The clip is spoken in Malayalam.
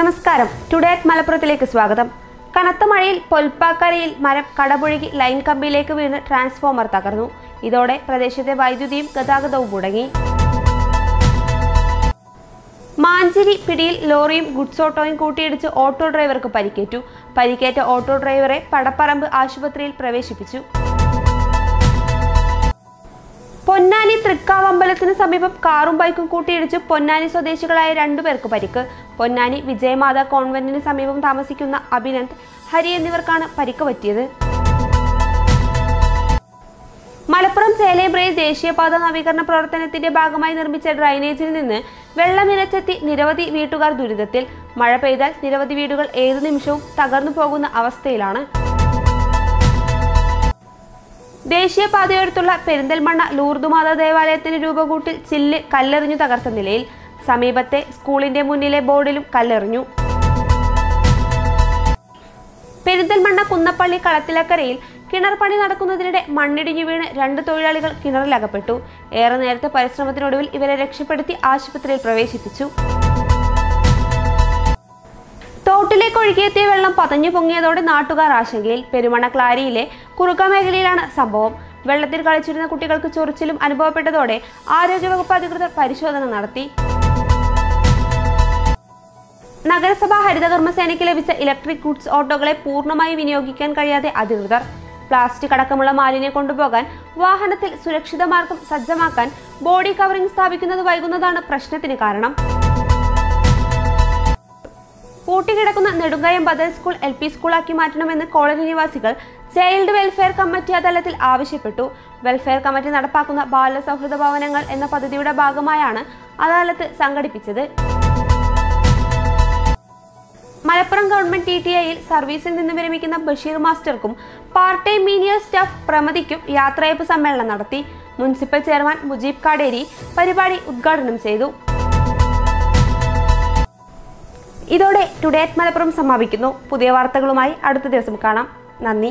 നമസ്കാരം. ടുഡേ അറ്റ് മലപ്പുറത്തിലേക്ക് സ്വാഗതം. കനത്ത മഴയിൽ പൊൽപ്പാക്കരയിൽ മരം കടപുഴകി ലൈൻ കമ്പിയിലേക്ക് വീണ് ട്രാൻസ്ഫോമർ തകർന്നു. ഇതോടെ പ്രദേശത്തെ വൈദ്യുതിയും ഗതാഗതവും മുടങ്ങി. മാഞ്ചേരി പിടിയിൽ ലോറിയും ഗുഡ്സ് ഓട്ടോയും കൂട്ടിയിടിച്ച് ഓട്ടോ ഡ്രൈവർക്ക് പരിക്കേറ്റു. പരിക്കേറ്റ ഓട്ടോ ഡ്രൈവറെ പടപ്പറമ്പ് ആശുപത്രിയിൽ പ്രവേശിപ്പിച്ചു. തൃക്കാവ് സമീപം കാറും ബൈക്കും കൂട്ടിയിടിച്ച് പൊന്നാനി സ്വദേശികളായ രണ്ടുപേർക്ക് പരിക്ക്. പൊന്നാനി വിജയമാത കോൺവെന്റിന് സമീപം താമസിക്കുന്ന അഭിനന്ദ് ഹരി എന്നിവർക്കാണ് പരിക്ക് പറ്റിയത്. മലപ്പുറം ചേലേബ്രയിൽ ദേശീയപാത നവീകരണ പ്രവർത്തനത്തിന്റെ ഭാഗമായി നിർമ്മിച്ച ഡ്രൈനേജിൽ നിന്ന് വെള്ളം വെള്ളമിരച്ചെത്തി നിരവധി വീട്ടുകാർ ദുരിതത്തിൽ. മഴ പെയ്താൽ നിരവധി വീടുകൾ ഏതു നിമിഷവും തകർന്നു പോകുന്ന അവസ്ഥയിലാണ്. ദേശീയപാതയോരത്തുള്ള പെരിന്തൽമണ്ണ ലൂർദുമാത ദേവാലയത്തിന് രൂപകൂട്ടിൽ ചില്ല് കല്ലെറിഞ്ഞു തകർത്ത നിലയിൽ സമീപത്തെ സ്കൂളിന്റെ മുന്നിലെ ബോർഡിലും കല്ലെറിഞ്ഞു. പെരിന്തൽമണ്ണ കുന്നപ്പള്ളി കളത്തിലക്കരയിൽ കിണർ പണി നടക്കുന്നതിനിടെ മണ്ണിടിഞ്ഞു വീണ് രണ്ട് തൊഴിലാളികൾ കിണറിലകപ്പെട്ടു. ഏറെ നേരത്തെ പരിശ്രമത്തിനൊടുവിൽ ഇവരെ രക്ഷപ്പെടുത്തി ആശുപത്രിയിൽ പ്രവേശിപ്പിച്ചു. തോട്ടിലേക്ക് ഒഴുകിയെത്തിയ വെള്ളം പതഞ്ഞു പൊങ്ങിയതോടെ നാട്ടുകാർ ആശങ്കയിൽ. പെരുമണ ക്ലാരിയിലെ കുറുക്ക മേഖലയിലാണ് സംഭവം. വെള്ളത്തിൽ കളിച്ചിരുന്ന കുട്ടികൾക്ക് ചൊറിച്ചിലും അനുഭവപ്പെട്ടതോടെ ആരോഗ്യവകുപ്പ് അധികൃതർ പരിശോധന നടത്തി. നഗരസഭാ ഹരിതകർമ്മസേനയ്ക്ക് ലഭിച്ച ഇലക്ട്രിക് ഗുഡ്സ് ഓട്ടോകളെ പൂർണമായി വിനിയോഗിക്കാൻ കഴിയാതെ അധികൃതർ. പ്ലാസ്റ്റിക് അടക്കമുള്ള മാലിന്യം കൊണ്ടുപോകാൻ വാഹനത്തിൽ സുരക്ഷിത മാർഗം സജ്ജമാക്കാൻ ബോഡി കവറിംഗ് സ്ഥാപിക്കുന്നത് വൈകുന്നതാണ് പ്രശ്നത്തിന് കാരണം. പൂട്ടിക്കിടക്കുന്ന നെടുങ്കയം ബദൽ സ്കൂൾ എൽ പി സ്കൂളാക്കി മാറ്റണമെന്ന് കോളനി നിവാസികൾ ചൈൽഡ് വെൽഫെയർ കമ്മിറ്റി തലത്തിൽ ആവശ്യപ്പെട്ടു. വെൽഫെയർ കമ്മിറ്റി നടപ്പാക്കുന്ന ബാലസൗഹൃദ ഭവനങ്ങൾ എന്ന പദ്ധതിയുടെ ഭാഗമായാണ് അദാലത്ത് സംഘടിപ്പിച്ചത്. മലപ്പുറം ഗവൺമെന്റ് ടി ടി ഐയിൽ സർവീസിൽ നിന്ന് വിരമിക്കുന്ന ബഷീർ മാസ്റ്റർക്കും പാർട്ട് ടൈം മീനിയർ സ്റ്റാഫ് പ്രമതിക്കും യാത്രയപ്പ് സമ്മേളനം നടത്തി. മുനിസിപ്പൽ ചെയർമാൻ മുജീബ് കാടേരി പരിപാടി ഉദ്ഘാടനം ചെയ്തു. ഇതോടെ ടുഡേ അറ്റ് മലപ്പുറം സമാപിക്കുന്നു. പുതിയ വാർത്തകളുമായി അടുത്ത ദിവസം കാണാം. നന്ദി.